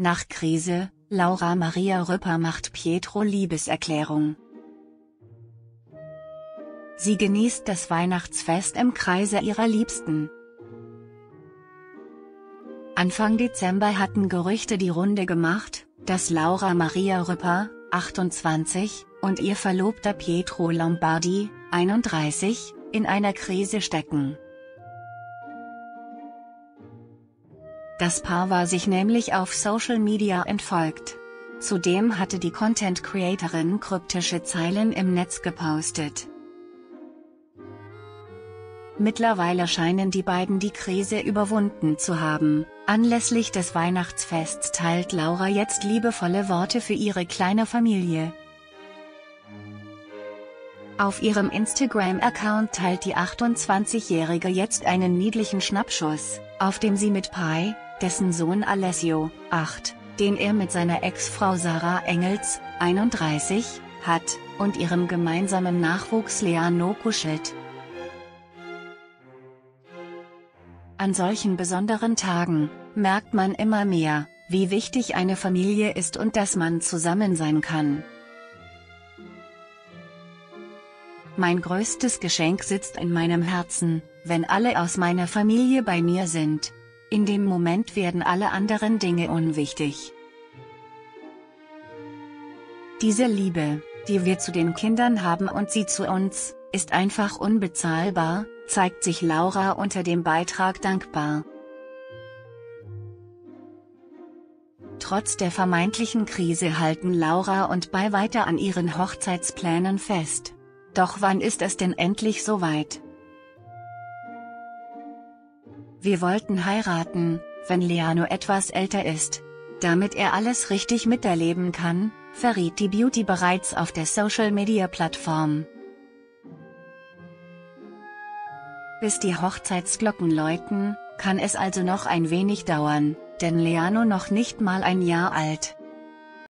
Nach Krise, Laura Maria Rüpper macht Pietro Liebeserklärung. Sie genießt das Weihnachtsfest im Kreise ihrer Liebsten. Anfang Dezember hatten Gerüchte die Runde gemacht, dass Laura Maria Rüpper, 28, und ihr Verlobter Pietro Lombardi, 31, in einer Krise stecken. Das Paar war sich nämlich auf Social Media entfolgt. Zudem hatte die Content-Creatorin kryptische Zeilen im Netz gepostet. Mittlerweile scheinen die beiden die Krise überwunden zu haben. Anlässlich des Weihnachtsfests teilt Laura jetzt liebevolle Worte für ihre kleine Familie. Auf ihrem Instagram-Account teilt die 28-Jährige jetzt einen niedlichen Schnappschuss, auf dem sie mit Pi, dessen Sohn Alessio, 8, den er mit seiner Ex-Frau Sarah Engels, 31, hat, und ihrem gemeinsamen Nachwuchs Leano kuschelt. An solchen besonderen Tagen, merkt man immer mehr, wie wichtig eine Familie ist und dass man zusammen sein kann. Mein größtes Geschenk sitzt in meinem Herzen, wenn alle aus meiner Familie bei mir sind. In dem Moment werden alle anderen Dinge unwichtig. Diese Liebe, die wir zu den Kindern haben und sie zu uns, ist einfach unbezahlbar, zeigt sich Laura unter dem Beitrag dankbar. Trotz der vermeintlichen Krise halten Laura und Bei weiter an ihren Hochzeitsplänen fest. Doch wann ist es denn endlich soweit? Wir wollten heiraten, wenn Leano etwas älter ist. Damit er alles richtig miterleben kann, verriet die Beauty bereits auf der Social-Media-Plattform. Bis die Hochzeitsglocken läuten, kann es also noch ein wenig dauern, denn Leano noch nicht mal ein Jahr alt.